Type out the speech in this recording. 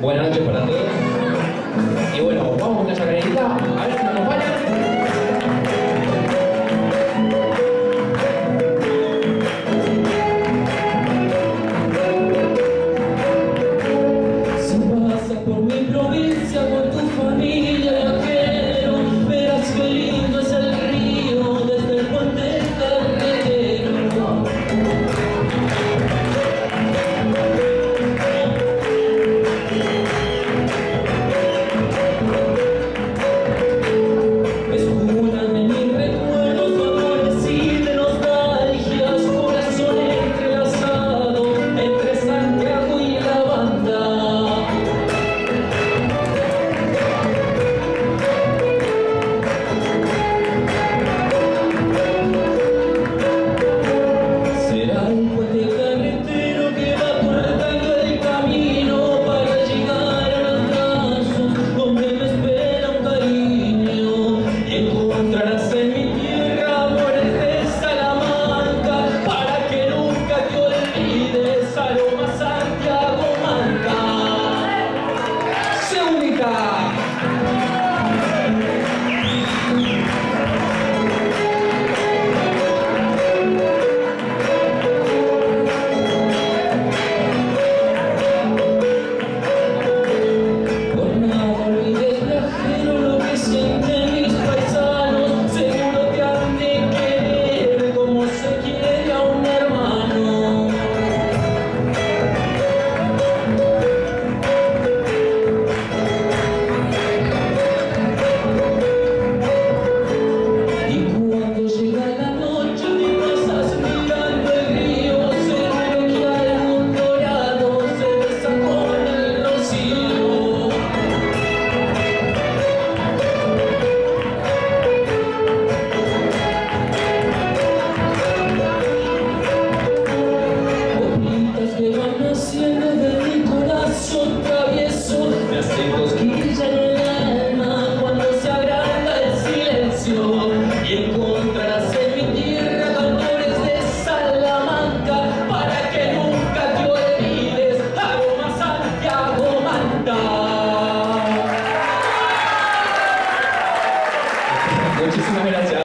Buenas noches para todos. Y bueno, vamos con una chacarerita. A ver si nos pasas por mi provincia. Siendo